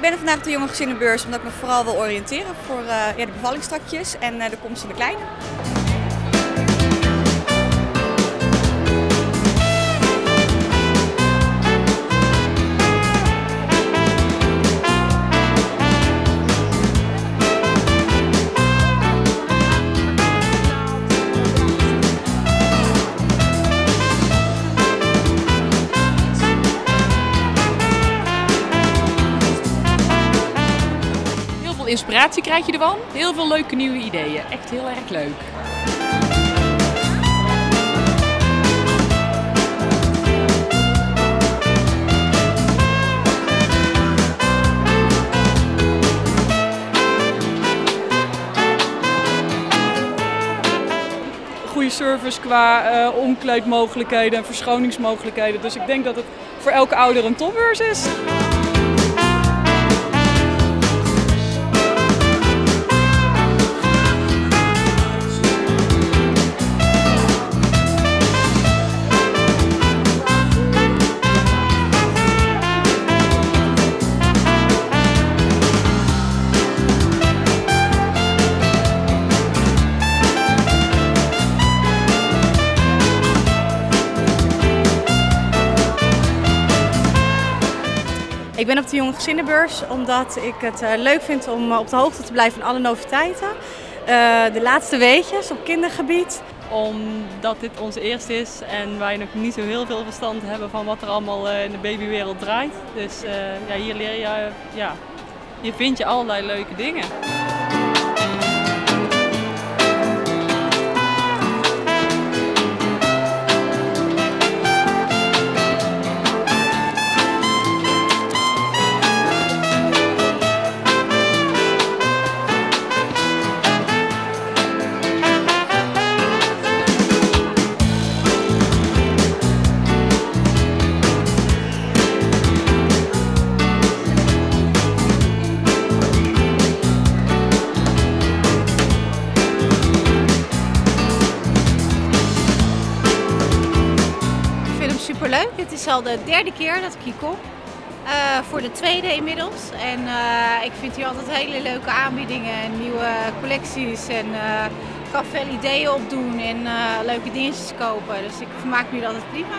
ben er vandaag op de Jonge Gezinnenbeurs omdat ik me vooral wil oriënteren voor ja, de bevallingstrakjes en uh, de komst van de kleine. Inspiratie krijg je ervan. Heel veel leuke nieuwe ideeën. Echt heel erg leuk. goede service qua uh, omkleedmogelijkheden en verschoningsmogelijkheden. Dus ik denk dat het voor elke ouder een topbeurs is. Ik ben op de Jonge Gezinnenbeurs omdat ik het uh, leuk vind om uh, op de hoogte te blijven van alle noviteiten. Uh, de laatste weetjes op kindergebied. Omdat dit onze eerste is en wij nog niet zo heel veel verstand hebben van wat er allemaal in de babywereld draait. Dus ja, hier leer je, ja, hier vind je allerlei leuke dingen. Superleuk. Het is al de derde keer dat ik hier kom. Uh, voor de tweede inmiddels. En uh, ik vind hier altijd hele leuke aanbiedingen en nieuwe collecties. En uh, kan veel ideeën opdoen en leuke dingetjes kopen. Dus ik vermaak me hier altijd prima.